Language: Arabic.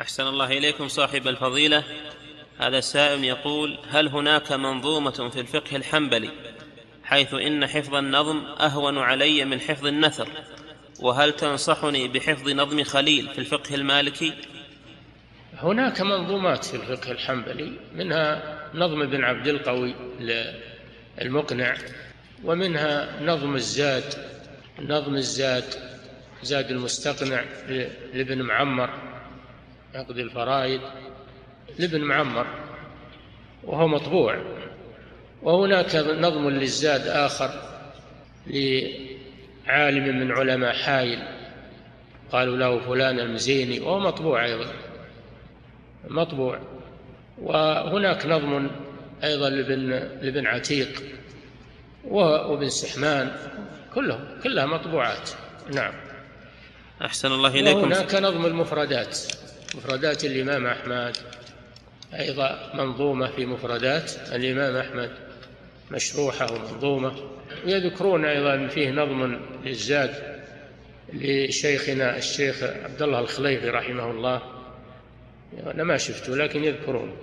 أحسن الله إليكم صاحب الفضيلة. هذا السائل يقول هل هناك منظومة في الفقه الحنبلي حيث إن حفظ النظم أهون علي من حفظ النثر؟ وهل تنصحني بحفظ نظم خليل في الفقه المالكي؟ هناك منظومات في الفقه الحنبلي منها نظم ابن عبد القوي المقنع ومنها نظم الزاد نظم الزاد زاد المستقنع لابن معمر عقد الفرائد لابن معمر وهو مطبوع. وهناك نظم للزاد آخر لعالم من علماء حايل قالوا له فلان المزيني وهو مطبوع أيضا. مطبوع. وهناك نظم أيضا لابن لابن عتيق وابن سحمان كلهم كلها مطبوعات. نعم. أحسن الله إليكم. وهناك نظم المفردات. مفردات الإمام أحمد. أيضا منظومة في مفردات الإمام أحمد. مشروحة ومنظومة. ويذكرون أيضا فيه نظم للزاد لشيخنا الشيخ عبد الله الخليفي رحمه الله. أنا ما شفته لكن يذكرون.